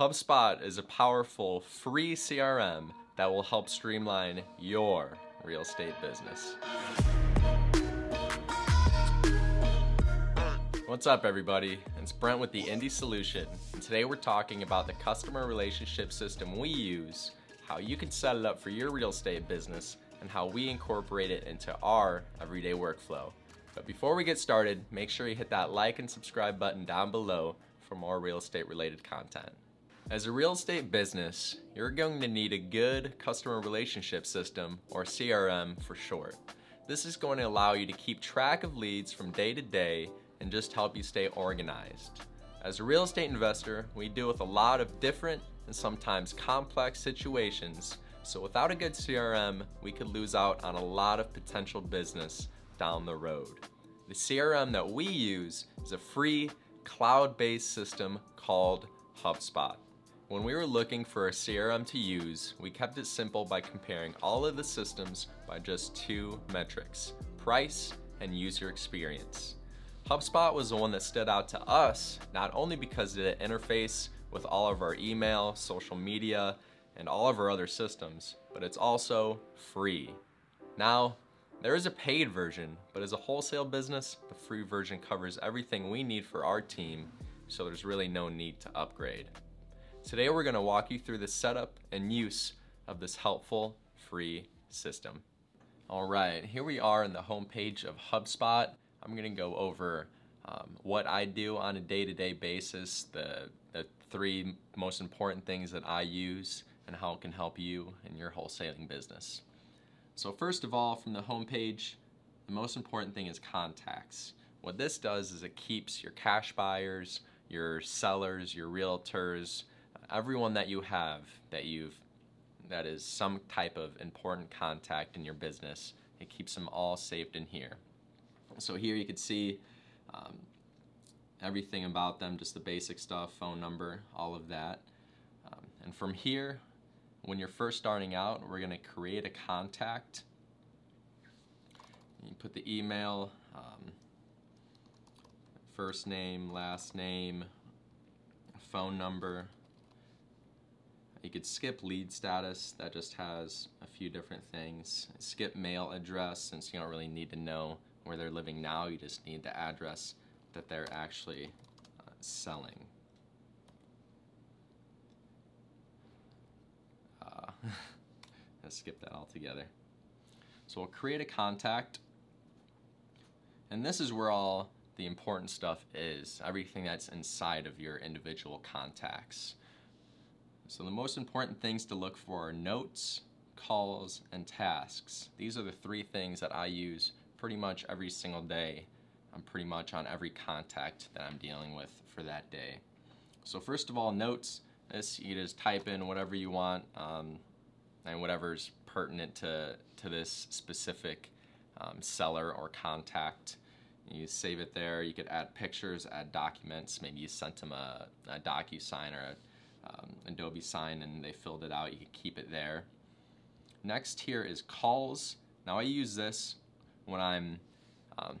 HubSpot is a powerful free CRM that will help streamline your real estate business. What's up everybody? It's Brent with the Indy Solution today we're talking about the customer relationship system we use, how you can set it up for your real estate business, and how we incorporate it into our everyday workflow. But before we get started, make sure you hit that like and subscribe button down below for more real estate related content. As a real estate business, you're going to need a good customer relationship system, or CRM for short. This is going to allow you to keep track of leads from day to day and just help you stay organized. As a real estate investor, we deal with a lot of different and sometimes complex situations, so without a good CRM, we could lose out on a lot of potential business down the road. The CRM that we use is a free cloud-based system called HubSpot. When we were looking for a CRM to use, we kept it simple by comparing all of the systems by just two metrics, price and user experience. HubSpot was the one that stood out to us, not only because it interface with all of our email, social media, and all of our other systems, but it's also free. Now, there is a paid version, but as a wholesale business, the free version covers everything we need for our team, so there's really no need to upgrade. Today we're gonna walk you through the setup and use of this helpful free system. All right, here we are in the homepage of HubSpot. I'm gonna go over um, what I do on a day-to-day -day basis, the, the three most important things that I use and how it can help you in your wholesaling business. So first of all, from the homepage, the most important thing is contacts. What this does is it keeps your cash buyers, your sellers, your realtors, everyone that you have that you've that is some type of important contact in your business. It keeps them all saved in here. So here you can see um, everything about them, just the basic stuff, phone number, all of that. Um, and from here, when you're first starting out, we're gonna create a contact. You put the email, um, first name, last name, phone number. You could skip lead status, that just has a few different things. Skip mail address, since you don't really need to know where they're living now, you just need the address that they're actually uh, selling. Uh, let's skip that altogether. So we'll create a contact, and this is where all the important stuff is, everything that's inside of your individual contacts. So the most important things to look for are notes, calls, and tasks. These are the three things that I use pretty much every single day. I'm pretty much on every contact that I'm dealing with for that day. So first of all, notes. This you just type in whatever you want um, and whatever's pertinent to, to this specific um, seller or contact. You save it there. You could add pictures, add documents. Maybe you sent them a, a DocuSign or a Adobe sign and they filled it out. You could keep it there. Next here is calls. Now I use this when I'm um,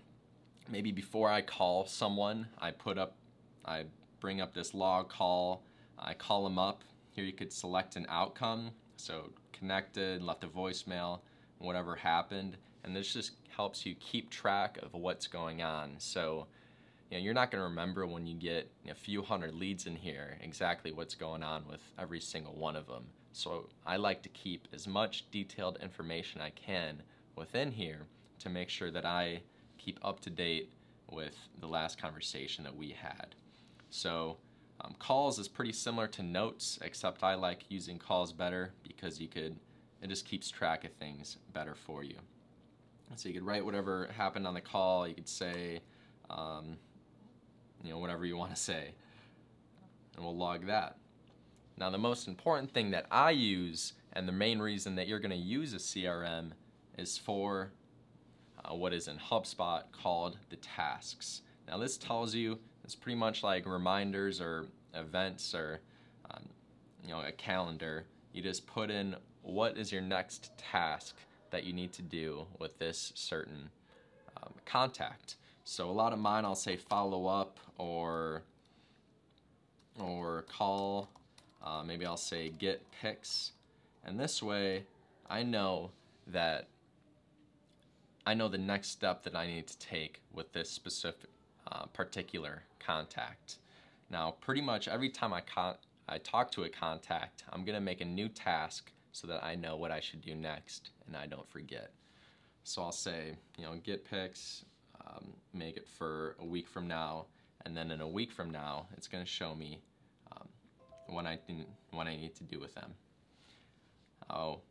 maybe before I call someone, I put up, I bring up this log call, I call them up. Here you could select an outcome, so connected, left a voicemail, whatever happened, and this just helps you keep track of what's going on. So you know, you're not going to remember when you get a few hundred leads in here exactly what's going on with every single one of them. So I like to keep as much detailed information I can within here to make sure that I keep up to date with the last conversation that we had. So um, calls is pretty similar to notes, except I like using calls better because you could, it just keeps track of things better for you. So you could write whatever happened on the call, you could say, um, you know, whatever you want to say, and we'll log that. Now the most important thing that I use, and the main reason that you're going to use a CRM, is for uh, what is in HubSpot called the tasks. Now this tells you, it's pretty much like reminders or events or um, you know a calendar. You just put in what is your next task that you need to do with this certain um, contact. So a lot of mine I'll say follow up or or call Uh, maybe I'll say get pics. And this way, I know that I know the next step that I need to take with this specific uh, particular contact. Now, pretty much every time I, I talk to a contact, I'm gonna make a new task so that I know what I should do next and I don't forget. So I'll say, you know, get pics, um, make it for a week from now, and then in a week from now, it's gonna show me um, what I what I need to do with them. I'll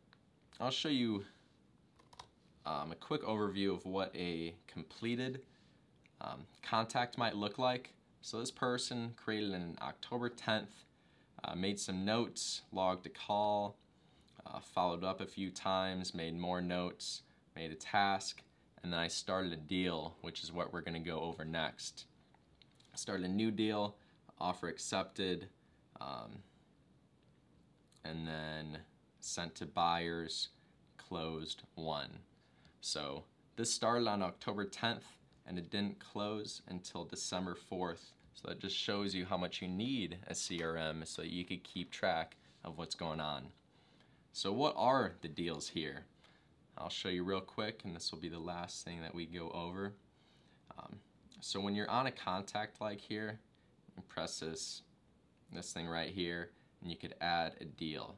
I'll show you um, a quick overview of what a completed um, contact might look like. So this person created an October 10th, uh, made some notes, logged a call, uh, followed up a few times, made more notes, made a task, and then I started a deal, which is what we're going to go over next. Started a new deal, offer accepted, um, and then sent to buyers, closed won. So this started on October 10th and it didn't close until December 4th. So that just shows you how much you need a CRM so that you could keep track of what's going on. So what are the deals here? I'll show you real quick and this will be the last thing that we go over. Um, so when you're on a contact like here, you press this, this thing right here and you could add a deal.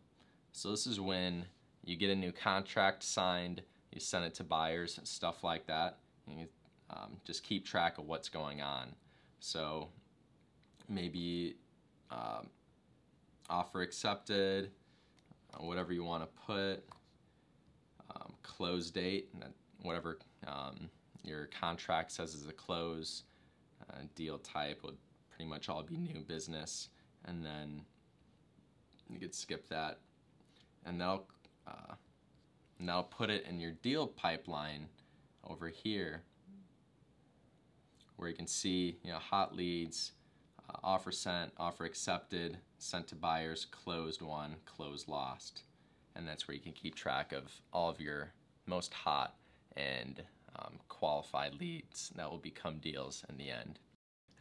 So this is when you get a new contract signed, you send it to buyers and stuff like that. And you um, just keep track of what's going on. So maybe um, offer accepted, uh, whatever you want to put, um, close date, whatever um, your contract says is a close, uh, deal type would pretty much all be new business, and then you could skip that, and that'll uh, and that'll put it in your deal pipeline over here where you can see you know hot leads uh, offer sent offer accepted sent to buyers closed won closed lost. And that's where you can keep track of all of your most hot and um, qualified leads that will become deals in the end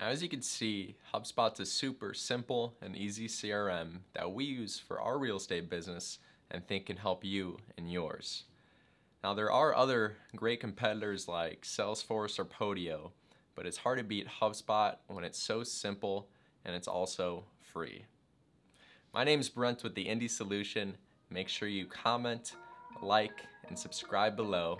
now as you can see HubSpot's a super simple and easy CRM that we use for our real estate business and think can help you and yours. Now there are other great competitors like Salesforce or Podio, but it's hard to beat HubSpot when it's so simple and it's also free. My name is Brent with the Indy Solution. Make sure you comment, like, and subscribe below,